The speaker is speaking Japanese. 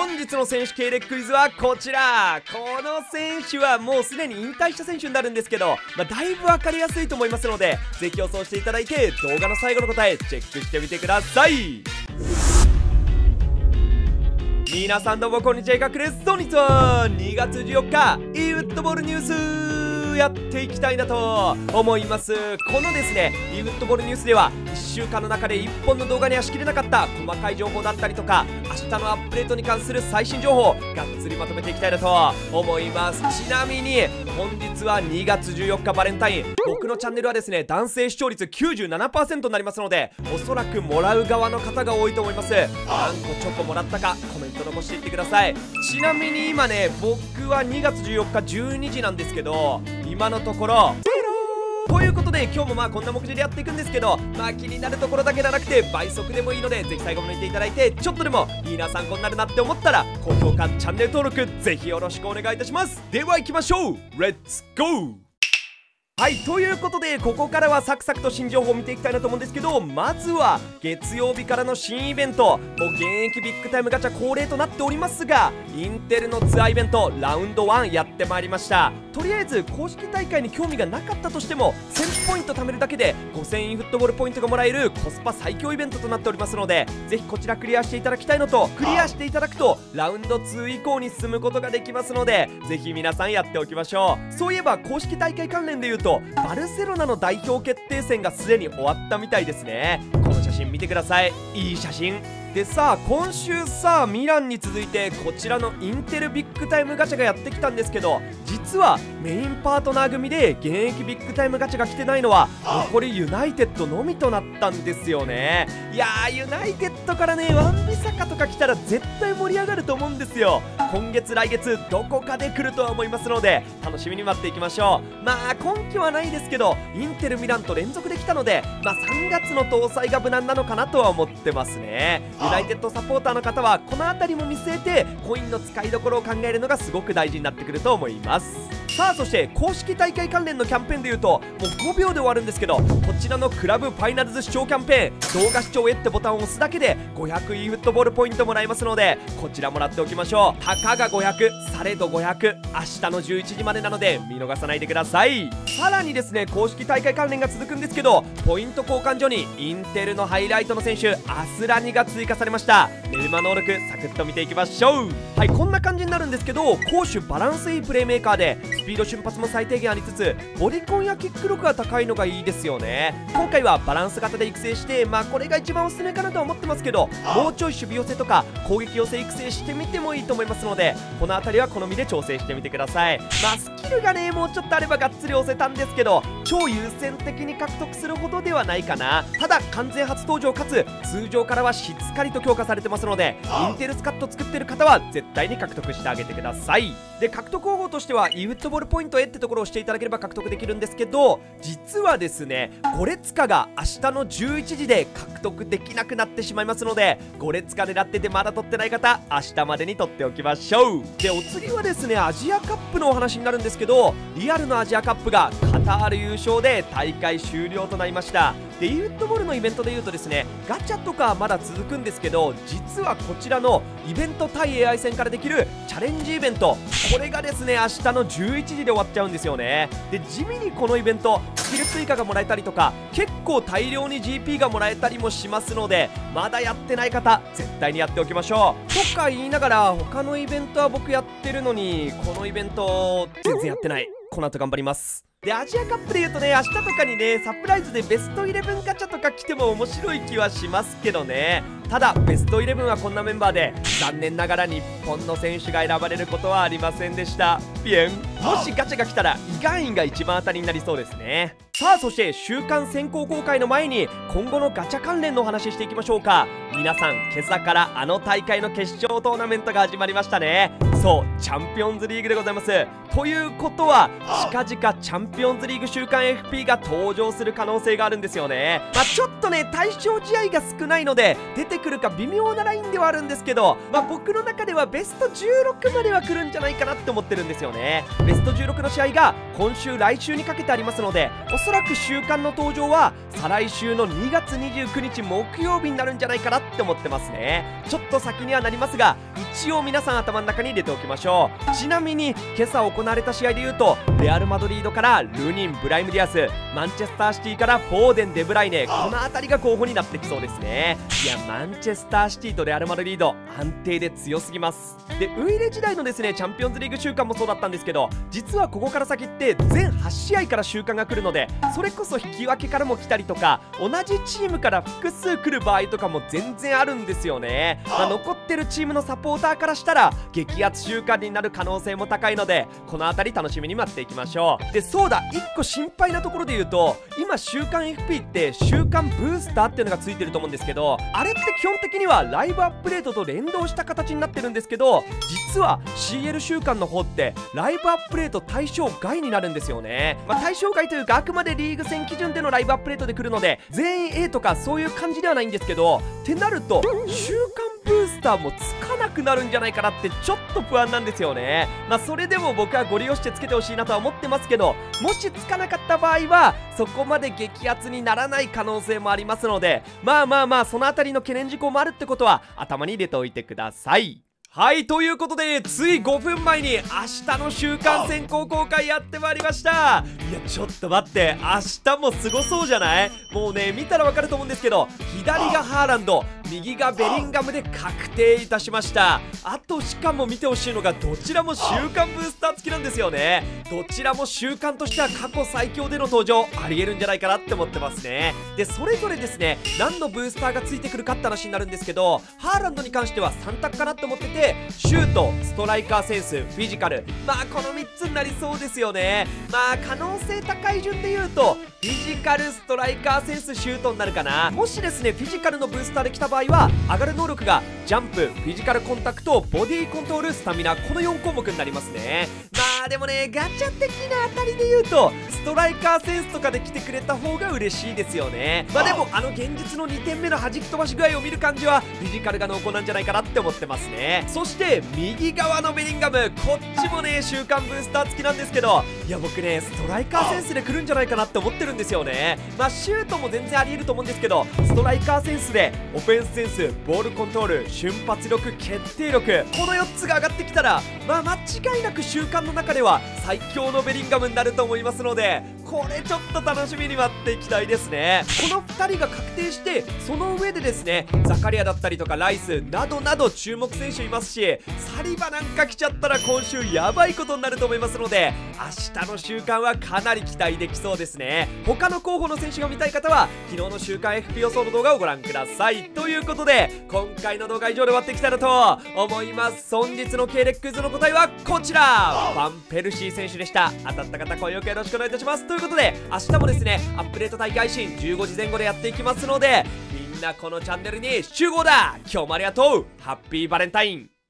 本日の選手系列クイズはこちらこの選手はもうすでに引退した選手になるんですけど、まあ、だいぶ分かりやすいと思いますのでぜひ予想していただいて動画の最後の答えチェックしてみてください皆さんどうもこんにちは、イカクです。本日は2月14日、e ウッドボールニュースやっていきたいなと思います。このですね、e ウッドボールニュースでは週間の中で1本の動画にはしきれなかった細かい情報だったりとか、明日のアップデートに関する最新情報、がっつりまとめていきたいなと思います。ちなみに、本日は2月14日バレンタイン、僕のチャンネルはですね、男性視聴率97%になりますので、おそらくもらう側の方が多いと思います。何個チョコもらったか、コメントト残していってくださいちなみに今ね僕は2月14日12時なんですけど今のところということで今日もまあこんな目次でやっていくんですけどまあ気になるところだけじゃなくて倍速でもいいのでぜひ最後まで見ていただいてちょっとでもいいな参考になるなって思ったら高評価チャンネル登録ぜひよろしくお願いいたします。では行きましょう。レッツゴー!はいということでここからはサクサクと新情報を見ていきたいなと思うんですけどまずは月曜日からの新イベント。もう現役ビッグタイムガチャ恒例となっておりますがインテルのツアーイベントラウンド1やってまいりました。とりあえず公式大会に興味がなかったとしても1000ポイント貯めるだけで5000インフットボールポイントがもらえるコスパ最強イベントとなっておりますのでぜひこちらクリアしていただきたいのとクリアしていただくとラウンド2以降に進むことができますのでぜひ皆さんやっておきましょう。そういえば公式大会関連で言うとバルセロナの代表決定戦がすでに終わったみたいですね。この写真見てください。いい写真。でさあ今週さあミランに続いてこちらのインテルビッグタイムガチャがやってきたんですけど実はメインパートナー組で現役ビッグタイムガチャが来てないのは残りユナイテッドのみとなったんですよね。いやーユナイテッドからねワンビサカとか来たら絶対盛り上がると思うんですよ。今月来月どこかで来るとは思いますので楽しみに待っていきましょう。まあ今季はないですけどインテルミランと連続できたのでまあ3月の搭載が無難なのかなとは思ってますね。ユナイテッドサポーターの方はこの辺りも見据えてコインの使いどころを考えるのがすごく大事になってくると思いますさあそして公式大会関連のキャンペーンでいうともう5秒で終わるんですけどこちらのクラブファイナルズ視聴キャンペーン動画視聴へってボタンを押すだけで 500e フットボールポイントもらえますのでこちらもらっておきましょう。たかが500されど500明日の11時までなので見逃さないでください。さらにですね公式大会関連が続くんですけどポイント交換所にインテルのハイライトの選手アスラニが追加されました。レベマ能力サクッと見ていきましょう。はいこんな感じになるんですけど攻守バランスいいプレーメーカーでスピード瞬発も最低限ありつつボディコンやキック力が高いのがいいですよね。今回はバランス型で育成してまあこれが一番おすすめかなとは思ってますけどもうちょい守備寄せとか攻撃寄せ育成してみてもいいと思いますのでこの辺りは好みで調整してみてください。まあスキルがねもうちょっとあればがっつり押せたんですけど超優先的に獲得するほどではないかな。ただ完全初登場かつ通常からはしっかりと強化されてますのでインテルスカット作ってる方は絶対に獲得してあげてください。で獲得方法としては e フットボールポイントへってところをしていただければ獲得できるんですけど実はですね5列化が明日の11時で獲得できなくなってしまいますので5列化狙っててまだ取ってない方明日までに取っておきましょう。でお次はですねアジアカップのお話になるんですけどリアルのアジアカップがカタール優勝で大会終了となりました。で e フットボールのイベントでいうとですねガチャとかまだ続くんですけど実はこちらのイベント対 AI 戦からできるチャレンジイベント。これがですね明日の11時で終わっちゃうんですよね。で地味にこのイベントスキル追加がもらえたりとか結構大量に GP がもらえたりもしますのでまだやってない方絶対にやっておきましょう。とか言いながら他のイベントは僕やってるのにこのイベント全然やってない。この後頑張ります。でアジアカップで言うとね明日とかにねサプライズでベストイレブンガチャとか来ても面白い気はしますけどね。ただベストイレブンはこんなメンバーで残念ながら日本の選手が選ばれることはありませんでした。ピエン。もしガチャが来たら意外員が一番当たりになりそうですね。さあそして週間選考公開の前に今後のガチャ関連のお話ししていきましょうか。皆さん今朝からあの大会の決勝トーナメントが始まりましたね。そうチャンピオンズリーグでございます。ということは近々チャンピオンズリーグ週間 FP が登場する可能性があるんですよね。まあちょっとね対象試合が少ないので出てくるか微妙なラインではあるんですけどまあ僕の中ではベスト16までは来るんじゃないかなって思ってるんですよね。ベスト16の試合が今週来週にかけてありますのでおそらく週間の登場は再来週の2月29日木曜日になるんじゃないかなって思ってますね。ちょっと先にはなりますが一応皆さん頭の中に入れてておきましょう。ちなみに今朝行われた試合でいうとレアル・マドリードからルニンブラヒム・ディアスマンチェスターシティからフォーデン・デブライネこの辺りが候補になってきそうですね。いやマンチェスターシティとレアル・マドリード安定で強すぎます。でウイイレ時代のですねチャンピオンズリーグ週間もそうだったんですけど実はここから先って全8試合から週間が来るのでそれこそ引き分けからも来たりとか同じチームから複数来る場合とかも全然あるんですよね、まあ、残ってるチームのサポーターからしたら激アツ週間になる可能性も高いのでこの辺り楽しみに待っていきましょう。でそうだ1個心配なところで言うと今週刊 FP って週刊ブースターっていうのがついてると思うんですけどあれって基本的にはライブアップデートと連動した形になってるんですけど実は CL 週間の方ってライブアップデート対象外になるんですよね、まあ、対象外というかあくまでリーグ戦基準でのライブアップデートで来るので全員 A とかそういう感じではないんですけどってなると週刊スターもつかなくなるんじゃないかなってちょっと不安なんですよね。まあそれでも僕はご利用してつけてほしいなとは思ってますけどもしつかなかった場合はそこまで激アツにならない可能性もありますのでまあまあまあその辺りの懸念事項もあるってことは頭に入れておいてください。はいということでつい5分前に明日の週間選考公開やってまいりました。いやちょっと待って明日もすごそうじゃない？もうね見たらわかると思うんですけど左がハーランド右がベリンガムで確定いたしました。あとしかも見てほしいのがどちらも週間ブースター付きなんですよね。どちらも週間としては過去最強での登場ありえるんじゃないかなって思ってますね。でそれぞれですね何のブースターがついてくるかって話になるんですけどハーランドに関しては3択かなって思っててシュートストライカーセンスフィジカル。まあこの3つになりそうですよね。まあ可能性高い順で言うとフィジカルストライカーセンスシュートになるかな。もしですねフィジカルのブースターで来た場合は上がる能力がジャンプフィジカルコンタクトボディコントロールスタミナこの4項目になりますね。まあでもねガチャ的な当たりで言うとストライカーセンスとかで来てくれた方が嬉しいですよね。まあでもあの現実の2点目の弾き飛ばし具合を見る感じはフィジカルが濃厚なんじゃないかなって思ってますね。そして右側のベリンガムこっちもね週間ブースター付きなんですけどいや僕ねストライカーセンスで来るんじゃないかなって思ってるんですよね。まあシュートも全然ありえると思うんですけどストライカーセンスでオフェンスセンスボールコントロール瞬発力決定力この4つが上がってきたらまあ間違いなく週間の中では最強のベリンガムになると思いますのでこれちょっと楽しみに待っていきたいですね。この2人が確定してその上でですねザカリアだったりとかライスなどなど注目選手いますしサリバなんか来ちゃったら今週やばいことになると思いますので明日の週間はかなり期待できそうですね。他の候補の選手が見たい方は昨日の週間 FP 予想の動画をご覧ください。ということで今回の動画以上で終わってきたらと思います。本日の系列クイズの答えはこちら。ファンペルシー選手でした。当たった方声よくよろしくお願いいたします。ということで明日もですねアップデート大会新15時前後でやっていきますのでみんなこのチャンネルに集合だ。今日もありがとう。ハッピーバレンタイン。